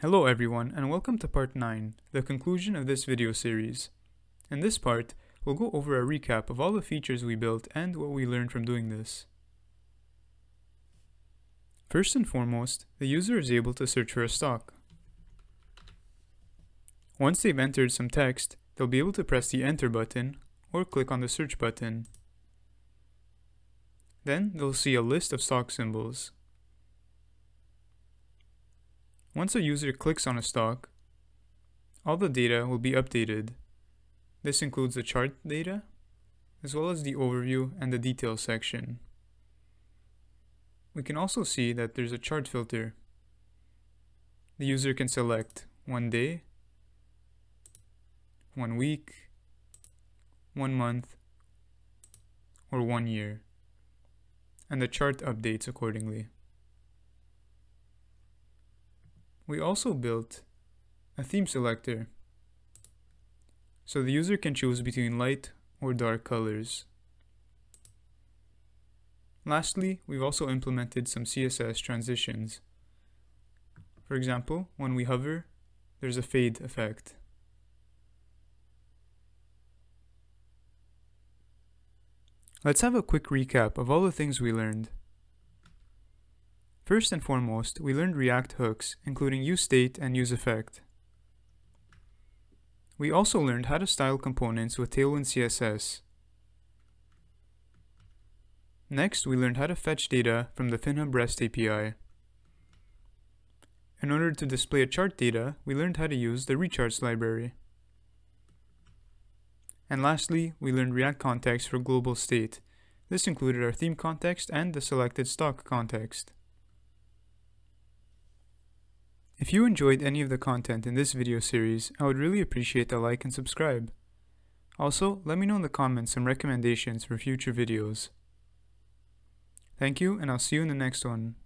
Hello everyone and welcome to part 9, the conclusion of this video series. In this part, we'll go over a recap of all the features we built and what we learned from doing this. First and foremost, the user is able to search for a stock. Once they've entered some text, they'll be able to press the enter button or click on the search button. Then they'll see a list of stock symbols. Once a user clicks on a stock, all the data will be updated. This includes the chart data, as well as the overview and the details section. We can also see that there's a chart filter. The user can select one day, one week, one month, or one year, and the chart updates accordingly. We also built a theme selector so the user can choose between light or dark colors. Lastly, we've also implemented some CSS transitions. For example, when we hover, there's a fade effect. Let's have a quick recap of all the things we learned. First and foremost, we learned React hooks, including useState and useEffect. We also learned how to style components with Tailwind CSS. Next, we learned how to fetch data from the Finnhub REST API. In order to display a chart data, we learned how to use the recharts library. And lastly, we learned React context for global state. This included our theme context and the selected stock context. If you enjoyed any of the content in this video series, I would really appreciate a like and subscribe. Also, let me know in the comments some recommendations for future videos. Thank you, and I'll see you in the next one.